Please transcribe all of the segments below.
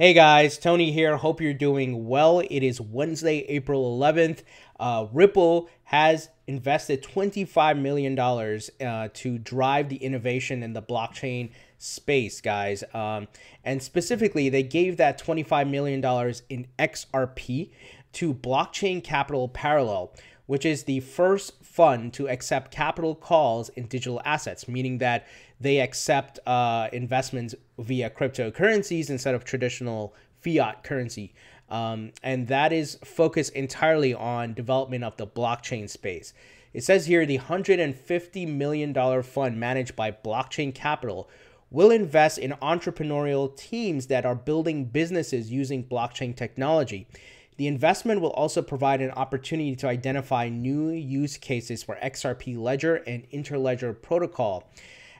Hey guys, Tony here. Hope you're doing well. It is Wednesday, April 11th. Uh, Ripple has invested $25 million uh, to drive the innovation in the blockchain space, guys. Um, and specifically, they gave that $25 million in XRP to Blockchain Capital Parallel, which is the first fund to accept capital calls in digital assets, meaning that they accept uh, investments via cryptocurrencies instead of traditional fiat currency. Um, and that is focused entirely on development of the blockchain space. It says here the $150 million fund managed by Blockchain Capital will invest in entrepreneurial teams that are building businesses using blockchain technology. The investment will also provide an opportunity to identify new use cases for XRP Ledger and Interledger Protocol.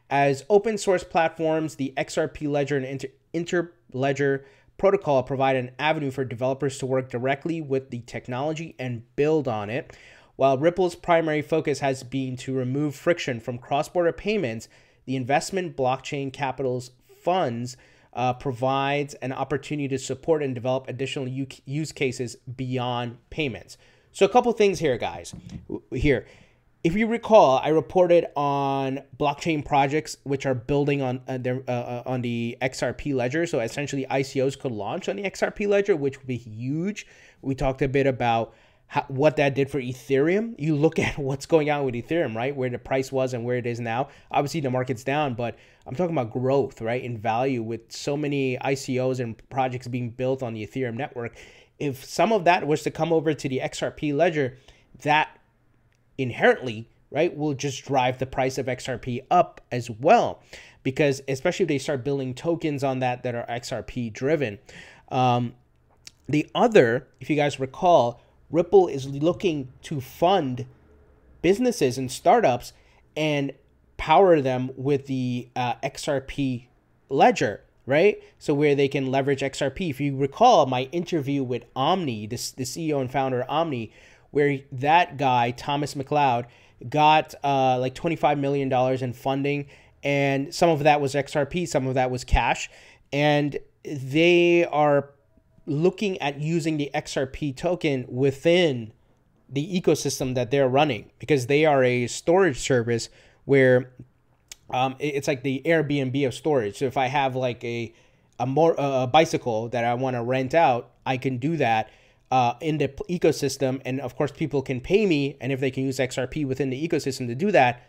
As open source platforms, the XRP Ledger and Inter- Interledger Protocol provide an avenue for developers to work directly with the technology and build on it. While Ripple's primary focus has been to remove friction from cross border payments, the investment blockchain capital's funds uh, provides an opportunity to support and develop additional use cases beyond payments. So, a couple things here, guys. Here, if you recall, I reported on blockchain projects which are building on uh, their, uh, uh on the XRP ledger. So essentially, ICOs could launch on the XRP ledger, which would be huge. We talked a bit about how, what that did for Ethereum. You look at what's going on with Ethereum, right? Where the price was and where it is now. Obviously, the market's down, but I'm talking about growth, right? In value with so many ICOs and projects being built on the Ethereum network. If some of that was to come over to the XRP ledger, that inherently, right, will just drive the price of XRP up as well. Because especially if they start building tokens on that that are XRP driven. Um, the other, if you guys recall, Ripple is looking to fund businesses and startups and power them with the uh, XRP ledger, right? So where they can leverage XRP. If you recall my interview with Omni, this the CEO and founder of Omni, where that guy Thomas McLeod got uh, like twenty five million dollars in funding, and some of that was XRP, some of that was cash, and they are looking at using the XRP token within the ecosystem that they're running because they are a storage service where um, it's like the Airbnb of storage. So if I have like a a more a bicycle that I want to rent out, I can do that uh, in the ecosystem, and of course people can pay me, and if they can use XRP within the ecosystem to do that,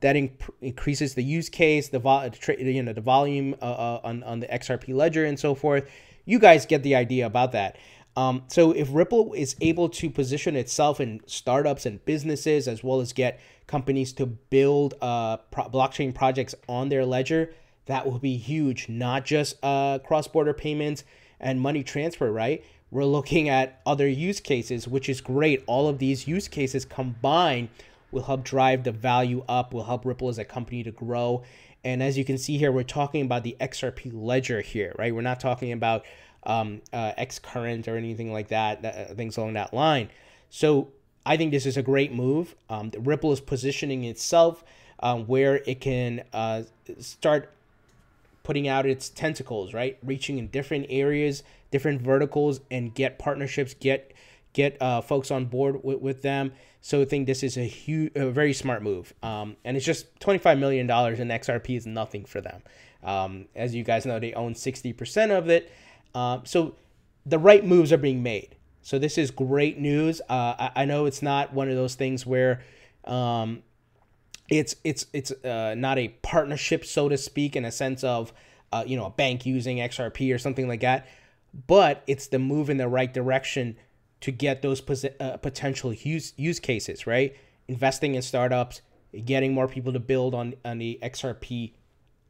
that inc- increases the use case, the vol- you know the volume uh, uh, on on the XRP ledger and so forth you guys get the idea about that. Um, so if Ripple is able to position itself in startups and businesses, as well as get companies to build uh, pro- blockchain projects on their ledger, that will be huge. Not just uh, cross-border payments and money transfer, right? We're looking at other use cases, which is great. All of these use cases combined will help drive the value up, will help Ripple as a company to grow. And as you can see here, we're talking about the XRP ledger here, right? We're not talking about um, uh, xCurrent or anything like that, uh, things along that line. So I think this is a great move. Um, Ripple is positioning itself um, where it can uh, start putting out its tentacles, right? Reaching in different areas, different verticals, and get partnerships, get get uh, folks on board with, with them. So I think this is a huge, a very smart move. Um, and it's just $25 million in XRP is nothing for them. Um, as you guys know, they own 60% of it. Uh, so the right moves are being made. So this is great news. Uh, I, I, know it's not one of those things where um, it's it's it's uh, not a partnership, so to speak, in a sense of uh, you know a bank using XRP or something like that. But it's the move in the right direction to get those uh, potential use use cases, right? Investing in startups, getting more people to build on on the XRP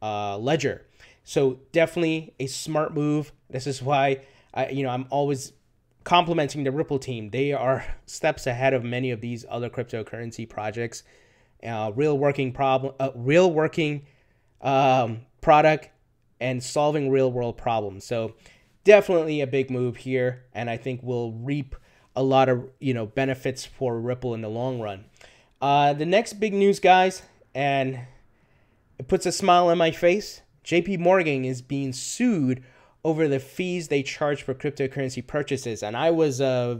uh, ledger. So definitely a smart move. This is why I, you know, I'm always complimenting the Ripple team. They are steps ahead of many of these other cryptocurrency projects. Uh, real working problem, uh, real working um, product, and solving real world problems. So definitely a big move here, and I think will reap a lot of you know benefits for Ripple in the long run. Uh, the next big news, guys, and it puts a smile on my face. JP Morgan is being sued over the fees they charge for cryptocurrency purchases. And I was, uh,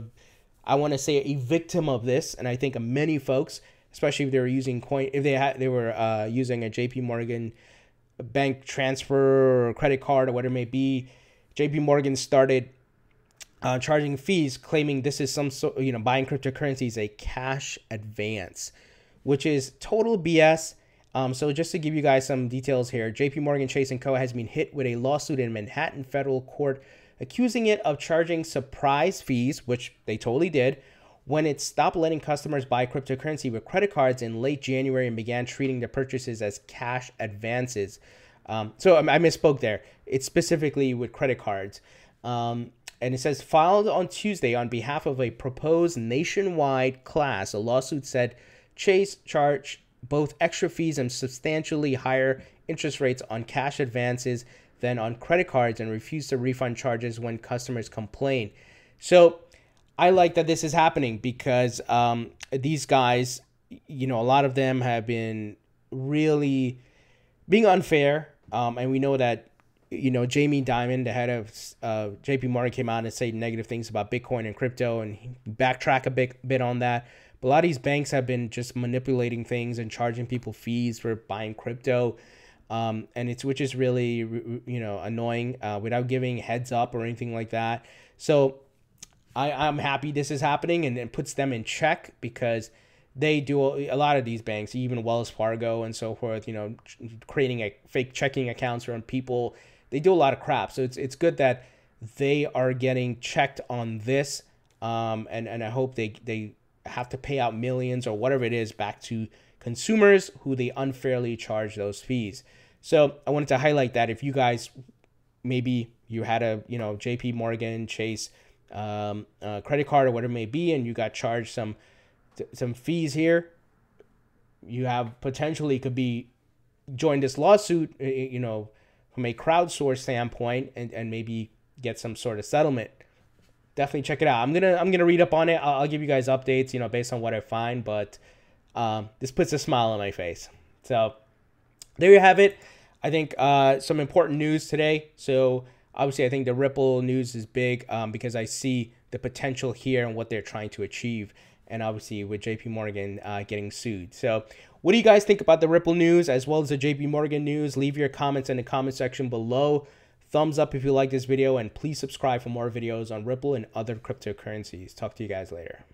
I want to say, a victim of this. And I think many folks, especially if they were using coin, if they had, they were uh, using a JP Morgan bank transfer or credit card or whatever it may be, JP Morgan started uh, charging fees, claiming this is some sort, you know, buying cryptocurrencies a cash advance, which is total BS. Um, so just to give you guys some details here, JP Morgan Chase Co. has been hit with a lawsuit in Manhattan federal court accusing it of charging surprise fees, which they totally did, when it stopped letting customers buy cryptocurrency with credit cards in late January and began treating the purchases as cash advances. Um, so I misspoke there. It's specifically with credit cards. Um, and it says filed on Tuesday on behalf of a proposed nationwide class. A lawsuit said Chase charged both extra fees and substantially higher interest rates on cash advances than on credit cards and refused to refund charges when customers complain. So I like that this is happening because um, these guys, you know, a lot of them have been really being unfair. Um, and we know that, you know, Jamie Dimon, the head of uh, JP Morgan, came out and said negative things about Bitcoin and crypto and backtrack a bit, bit on that. But a lot of these banks have been just manipulating things and charging people fees for buying crypto. Um, and it's which is really you know annoying uh, without giving heads up or anything like that. So I, I'm happy this is happening and it puts them in check because they do a lot of these banks, even Wells Fargo and so forth. You know, creating a fake checking accounts from people. They do a lot of crap. So it's it's good that they are getting checked on this. Um, and and I hope they they have to pay out millions or whatever it is back to consumers who they unfairly charge those fees. So I wanted to highlight that if you guys maybe you had a you know JP Morgan Chase um, uh, credit card or whatever it may be and you got charged some some fees here you have potentially could be join this lawsuit you know from a crowdsource standpoint and, and maybe get some sort of settlement definitely check it out. I'm gonna I'm gonna read up on it. I'll, I'll give you guys updates, you know, based on what I find. But um, this puts a smile on my face. So there you have it. I think uh, some important news today. So obviously, I think the Ripple news is big um, because I see the potential here and what they're trying to achieve. And obviously, with JP Morgan uh, getting sued. So, what do you guys think about the Ripple news as well as the JP Morgan news? Leave your comments in the comment section below. Thumbs up if you like this video and please subscribe for more videos on Ripple and other cryptocurrencies. Talk to you guys later.